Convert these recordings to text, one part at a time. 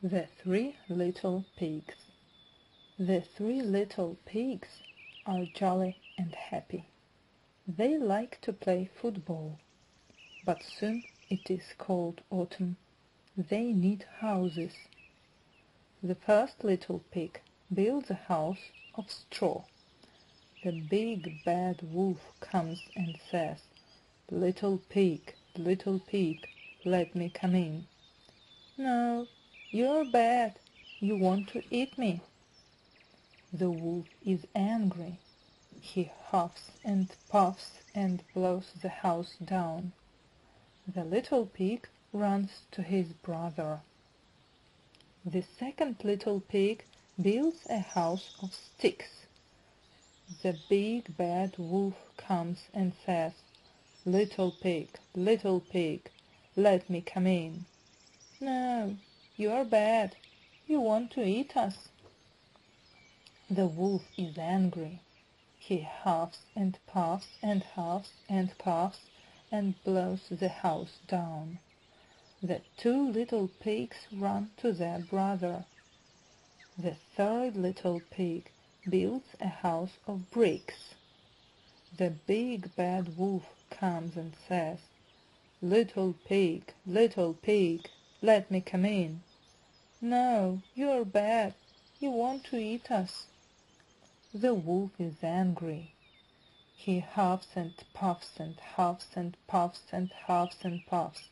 The Three Little Pigs The three little pigs are jolly and happy. They like to play football. But soon it is cold autumn. They need houses. The first little pig builds a house of straw. The big bad wolf comes and says, "Little pig, little pig, let me come in." "No, you're bad. You want to eat me." The wolf is angry. He huffs and puffs and blows the house down. The little pig runs to his brother. The second little pig builds a house of sticks. The big bad wolf comes and says, "Little pig, little pig, let me come in." "No, you're bad. You want to eat us." The wolf is angry. He huffs and puffs and huffs and puffs and blows the house down. The two little pigs run to their brother. The third little pig builds a house of bricks. The big bad wolf comes and says, "Little pig, little pig, let me come in." "No, you're bad. You want to eat us." The wolf is angry. He huffs and puffs and huffs and puffs and huffs and puffs,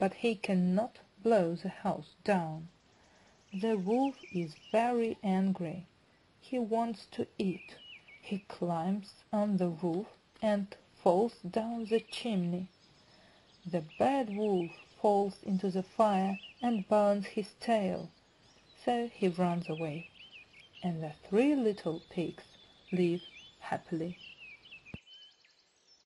but he cannot blow the house down. The wolf is very angry. He wants to eat. He climbs on the roof and falls down the chimney. The bad wolf falls into the fire and burns his tail. So he runs away, and the three little pigs live happily